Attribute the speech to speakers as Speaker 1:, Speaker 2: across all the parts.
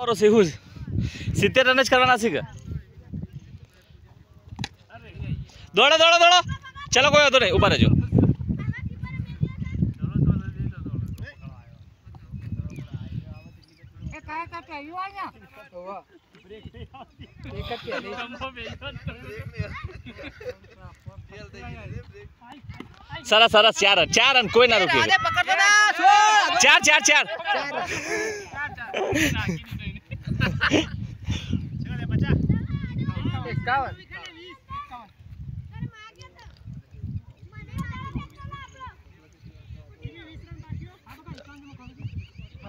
Speaker 1: और उसे whose. Sitar run करवाना सीख। दौड़ा दौड़ो दौड़ो। चलो कोई तो नहीं ऊपर जो सारा सारा चार रन चार रन कोई ना रुके। चार चार चार, चार,
Speaker 2: चार,
Speaker 1: चार।
Speaker 3: ચલે બચા
Speaker 2: 51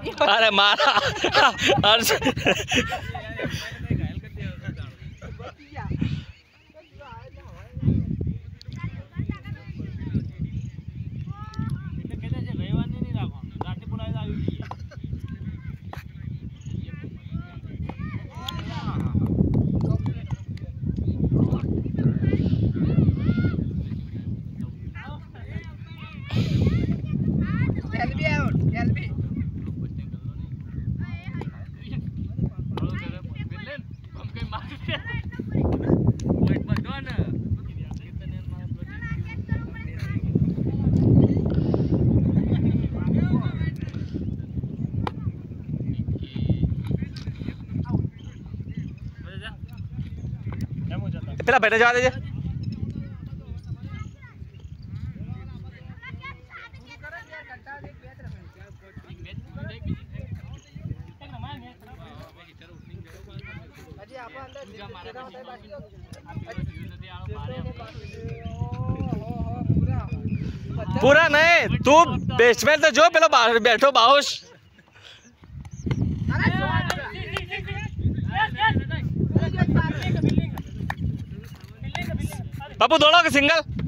Speaker 1: 51 અરે મારા ਤੇ बैठे जा ਜਾ पूरा नहीं तू बेस्टमेंट तो जो पहले बैठो बाहुश। बापू दौड़ोगे सिंगल।